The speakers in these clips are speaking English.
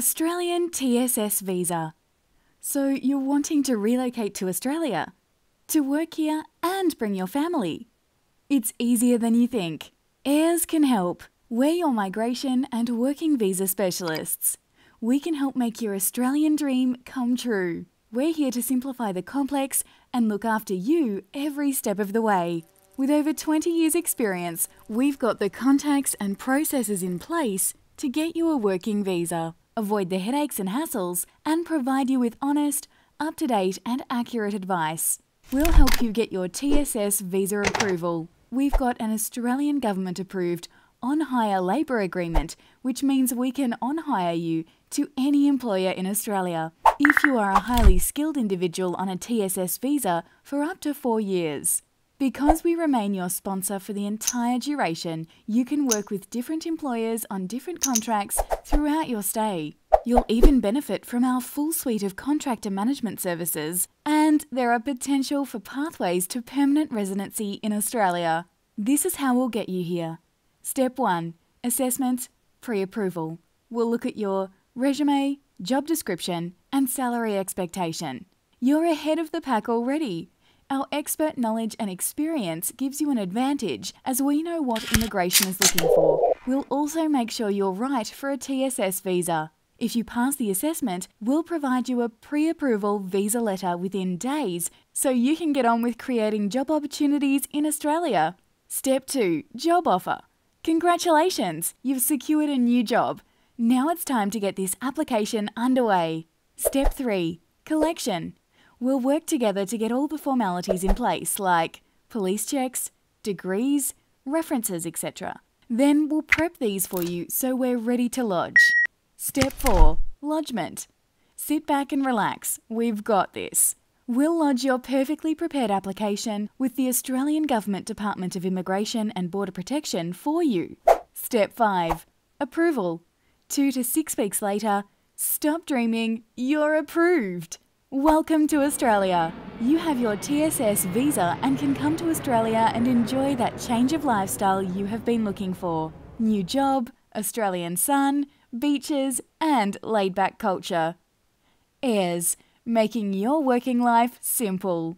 Australian TSS visa. So you're wanting to relocate to Australia? To work here and bring your family? It's easier than you think. AYERS can help. We're your migration and working visa specialists. We can help make your Australian dream come true. We're here to simplify the complex and look after you every step of the way. With over 20 years' experience, we've got the contacts and processes in place to get you a working visa avoid the headaches and hassles, and provide you with honest, up to date, and accurate advice. We'll help you get your TSS visa approval. We've got an Australian government approved on hire labour agreement, which means we can on hire you to any employer in Australia if you are a highly skilled individual on a TSS visa for up to four years. Because we remain your sponsor for the entire duration, you can work with different employers on different contracts throughout your stay. You'll even benefit from our full suite of contractor management services, and there are potential for pathways to permanent residency in Australia. This is how we'll get you here. Step 1 Assessment Pre approval. We'll look at your resume, job description, and salary expectation. You're ahead of the pack already. Our expert knowledge and experience gives you an advantage as we know what immigration is looking for. We'll also make sure you're right for a TSS visa. If you pass the assessment, we'll provide you a pre approval visa letter within days so you can get on with creating job opportunities in Australia. Step 2 Job Offer. Congratulations! You've secured a new job. Now it's time to get this application underway. Step 3 Collection. We'll work together to get all the formalities in place, like police checks, degrees, references, etc. Then we'll prep these for you so we're ready to lodge. Step 4 Lodgement. Sit back and relax, we've got this. We'll lodge your perfectly prepared application with the Australian Government Department of Immigration and Border Protection for you. Step 5 Approval. Two to six weeks later, stop dreaming, you're approved! Welcome to Australia. You have your TSS visa and can come to Australia and enjoy that change of lifestyle you have been looking for. New job, Australian sun, beaches, and laid back culture. AYERS, making your working life simple.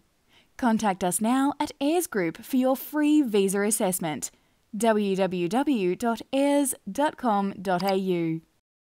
Contact us now at AYERS Group for your free visa assessment. www.ayers.com.au